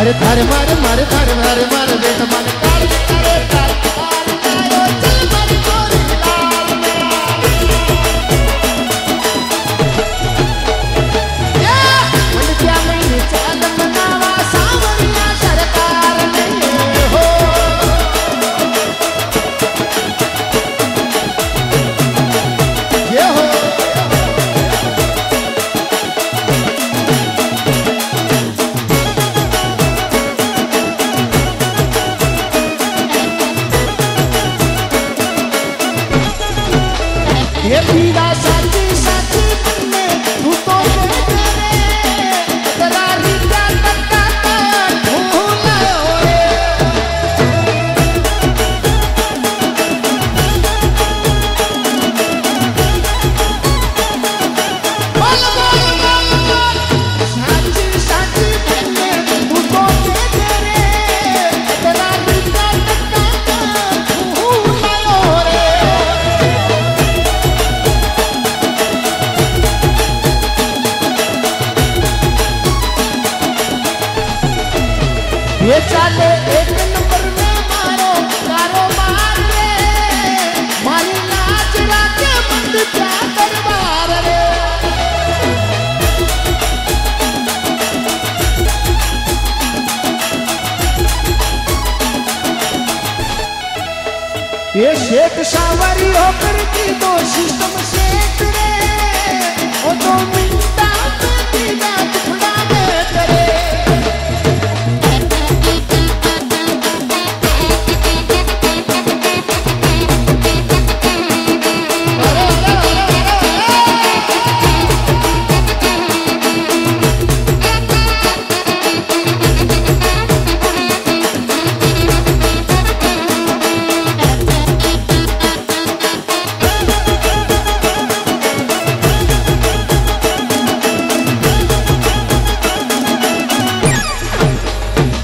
अरे थारे मर मारे थारे मारे मर बेटा ये पीड़ा ये चाले, एक नंबर में मारो, कारोबार रे। मारी लाज राके बंद क्या दरबार रे। ये शेख सावरी होकर की दो सिस्टम शेख रे। ओ तो मिंटा पे दीदा टुकड़ा दे तेरे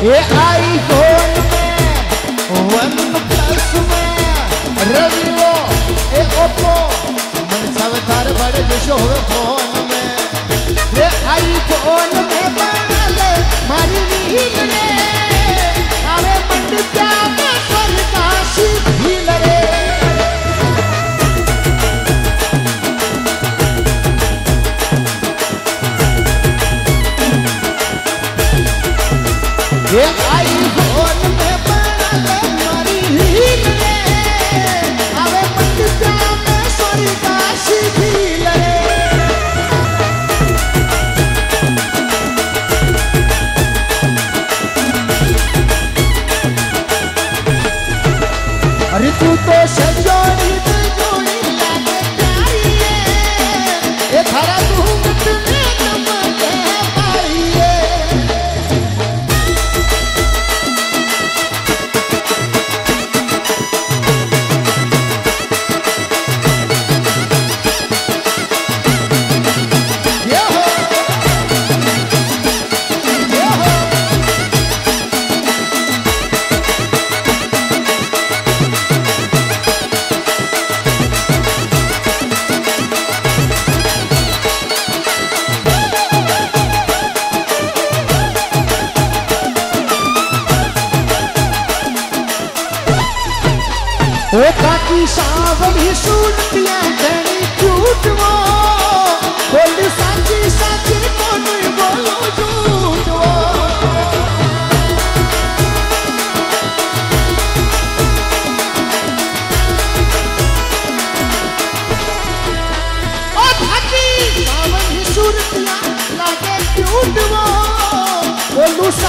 ये आईफोन में वन प्लस में रवियो ए ओप्पो मन सब थार बड़े जो हो फ़ोन में ये आईफोन में बाले मारी रील रे अरे तू तो सजोड़ी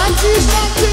Anti-Stadt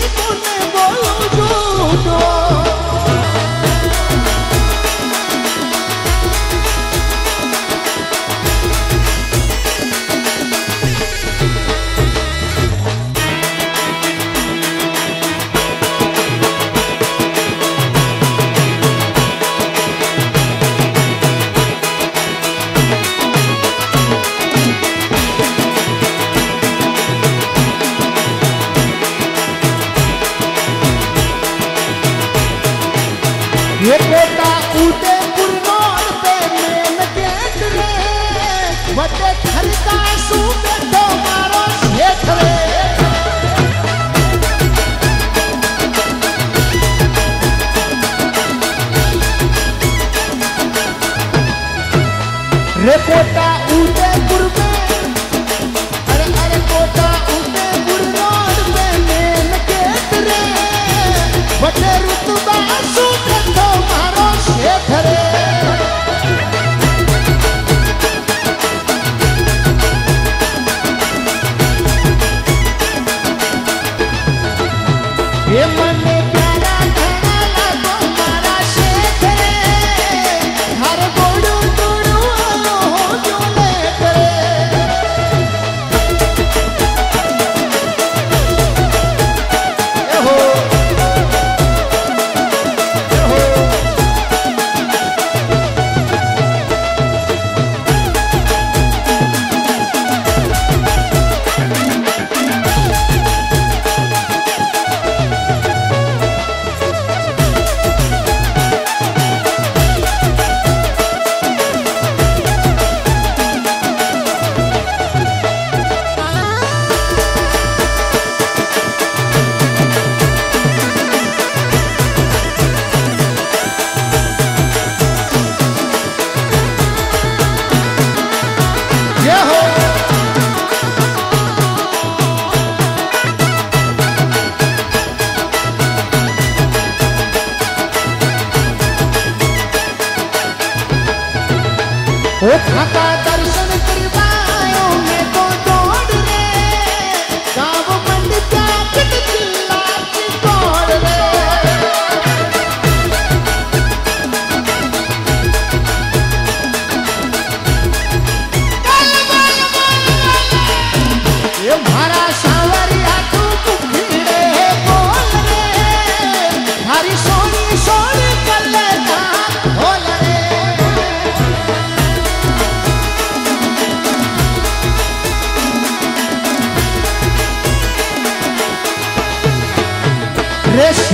Epa!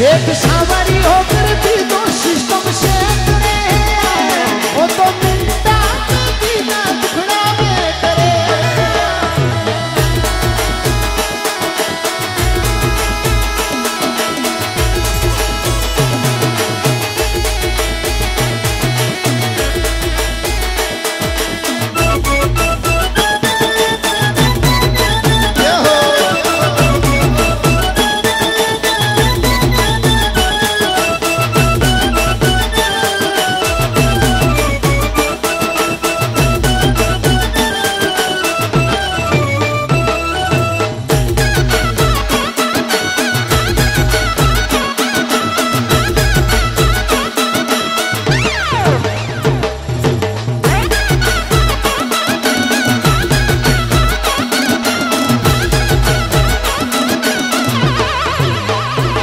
Take somebody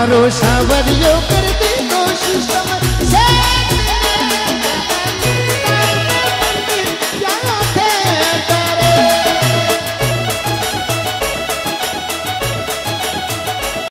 मारो सावरियो कर दे कोशिश